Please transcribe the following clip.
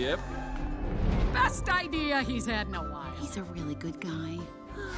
Yep. Best idea he's had in a while. He's a really good guy.